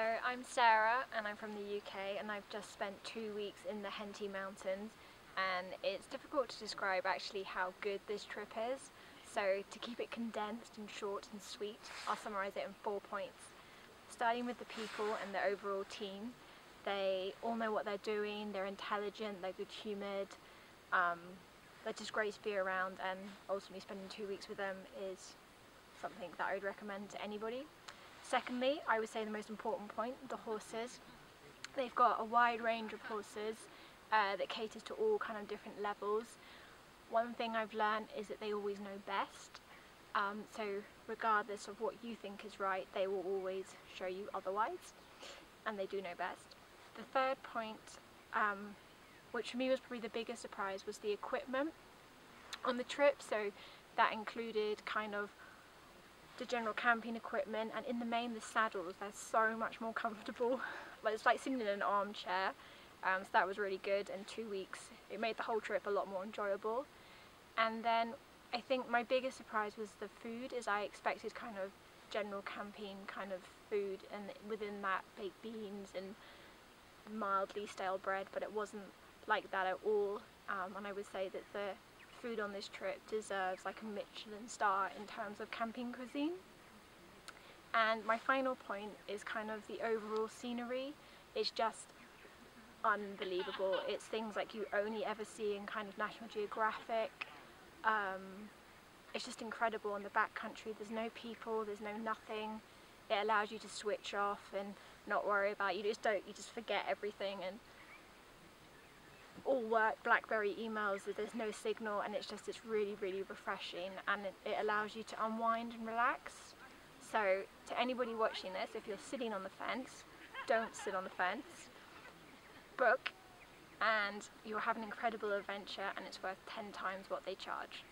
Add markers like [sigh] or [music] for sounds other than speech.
So I'm Sarah and I'm from the UK and I've just spent two weeks in the Khentii Mountains and it's difficult to describe actually how good this trip is. So to keep it condensed and short and sweet, I'll summarise it in four points. Starting with the people and the overall team, they all know what they're doing, they're intelligent, they're good humoured, um, they're just great to be around and ultimately spending two weeks with them is something that I would recommend to anybody. Secondly, I would say the most important point, the horses. They've got a wide range of horses uh, that caters to all kind of different levels. One thing I've learned is that they always know best. Um, so regardless of what you think is right, they will always show you otherwise. And they do know best. The third point, um, which for me was probably the biggest surprise, was the equipment on the trip. So that included kind of the general camping equipment and in the main the saddles. They're so much more comfortable. [laughs] Like it's like sitting in an armchair. Um, so that was really good. And two weeks it made the whole trip a lot more enjoyable. And then I think my biggest surprise was the food as I expected kind of general camping kind of food and within that baked beans and mildly stale bread but it wasn't like that at all. Um, and I would say that the food on this trip deserves like a Michelin star in terms of camping cuisine. And my final point is kind of the overall scenery. It's just unbelievable. It's things like you only ever see in kind of National Geographic. Um, it's just incredible in the backcountry. There's no people, there's no nothing. It allows you to switch off and not worry about, you just don't, you just forget everything and all work Blackberry emails there's no signal and it's just it's really really refreshing and it, it allows you to unwind and relax. So to anybody watching this if you're sitting on the fence don't sit on the fence. Book and you'll have an incredible adventure and it's worth 10 times what they charge